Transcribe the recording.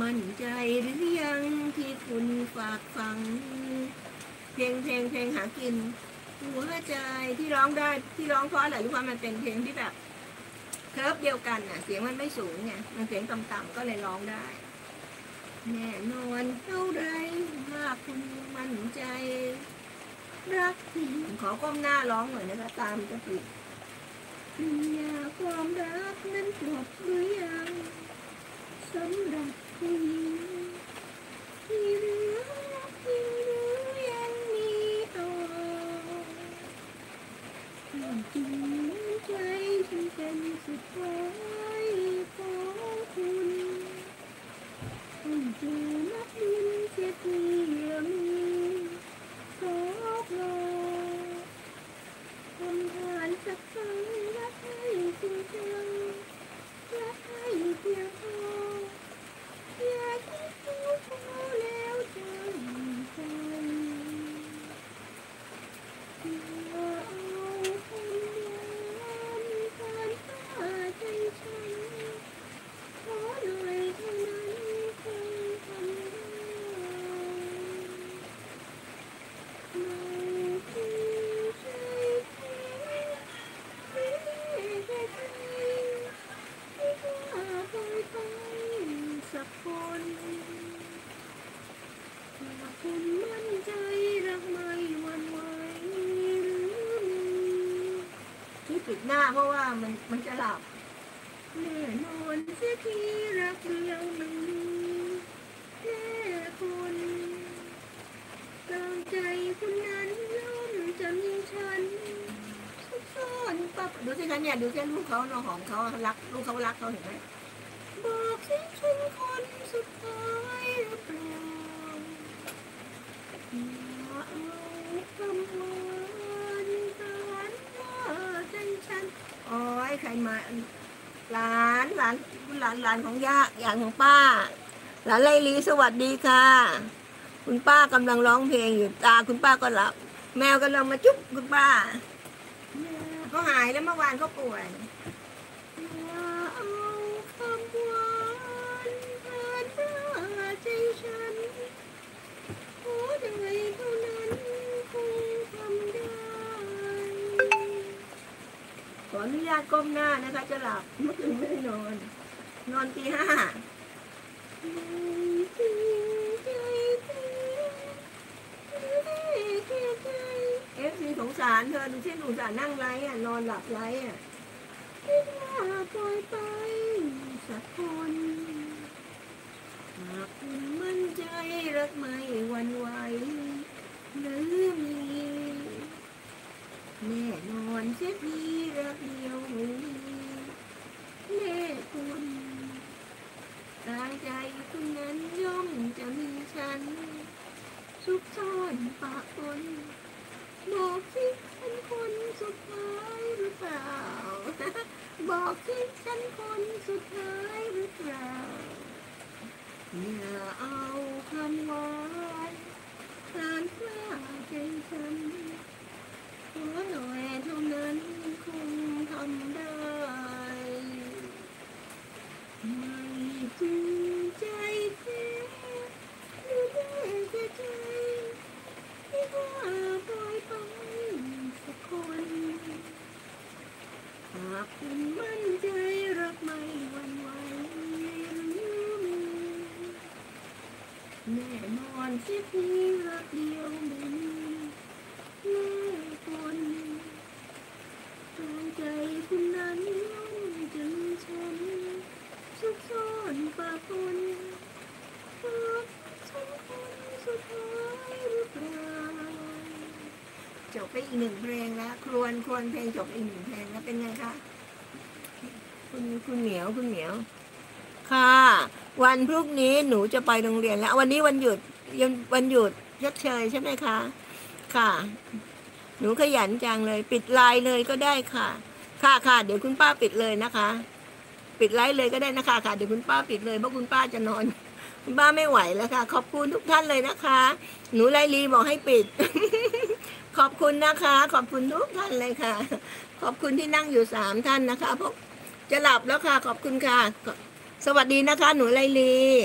มั่นใจหรือยังที่คุณฝากฟัง เพลงเพลงเพลงหากินหัวใจที่ร้องได้ที่ร้องเพราะอะไรรู้ว่ามันเป็นเพลงที่แบบเคิร์ฟเดียวกันน่ะ เสียงมันไม่สูงไงมันเสียงต่ำๆก็เลยร้องได้ แน่นอนเท่าไรถ้าคุณมั่นใจ รักที่ขอก้มหน้าร้องหน่อยนะคะตามจะปิดปริญญาความรักนั้นจบหรือยังสำหรับผู้หญิงที่เหลือที่เหลือยังมีต่อ จริงใจฉันเป็น ปิดหน้าเพราะว่ามันมันจะหลับแน่นอนเสียทีรักเดียวหนึ่งแค่คนกลางใจคุณนั้นย่อมจะมีฉันซุกซ่อนปั๊บดูสิคะเนี่ยดูสิลูกเขาเนาะหอมเขารักลูกเขารักเขาเห็นไหมบอกสิฉันคนสุดท้ายหรือเปล่า มาหลานหลานหลานหลานของย่าหลางของป้า หลานไลลีสวัสดีค่ะ คุณป้ากำลังร้องเพลงอยู่ตาคุณป้าก็หลับ แมวกำลังมาจุ๊บคุณป้าเขาหายแล้วเมื่อวานเขาป่วย ออนุญาตก้มหน้านะคะ จะหลับเมื่อคืนไม่ได้นอน นอนตีห้าเอฟซีสงสารเธอดูที่สงสารนั่งไรอะ นอนหลับไรอะคิดว่าปล่อยไปสักคนหากคุณมั่นใจรักไม่หวันไหวหรือมี แน่นอนเสียทีรักเดียวมีแน่คุณกายใจคุณนั้นย่อมจะมีฉัน ซุกซ่อนปะปนบอกสิฉันคนสุดท้ายหรือเปล่า บอกสิฉันคนสุดท้ายหรือเปล่าอย่าเอาคำหวานผ่านกล้าใจฉันขอหน่อยเท่านั้นคงทำได้ ไม่จริงใจแท้หรือได้แค่ใจที่ว่าปล่อยไปสักคน หากคุณมั่นใจรักไม่หวั่นไหวหรือมีแน่นอนสิทีรักเดียวไม่มีแน่คนดวงใจคุณนั้นย่อมจะมีฉันซุกซ่อนปะปน บไปอีกหนึ่งเพลงแล้วครวนครวนเพลงจบอีกหนึ่งเพลงแล้วเป็นไงคะคุณคุณเหมียวคุณเหมียว ค่ะ วันพรุ่งนี้หนูจะไปโรงเรียนแล้ว วันนี้วันหยุดยังวันหยุดชดเชยใช่ไหมคะ ค่ะ หนูขยันจังเลย ปิดไลน์เลยก็ได้ค่ะ ค่ะค่ะเดี๋ยวคุณป้าปิดเลยนะคะ ปิดไลฟ์เลยก็ได้นะคะค่ะเดี๋ยวคุณป้าปิดเลยเพราะคุณป้าจะนอนคุณป้าไม่ไหวแล้วค่ะ ขอบคุณทุกท่านเลยนะคะ หนูไลลีบอกให้ปิด คุณนะคะ ขอบคุณทุกท่านเลยค่ะ ขอบคุณที่นั่งอยู่สามท่านนะคะพวกจะหลับแล้วค่ะ ขอบคุณค่ะ สวัสดีนะคะ หนูไลลี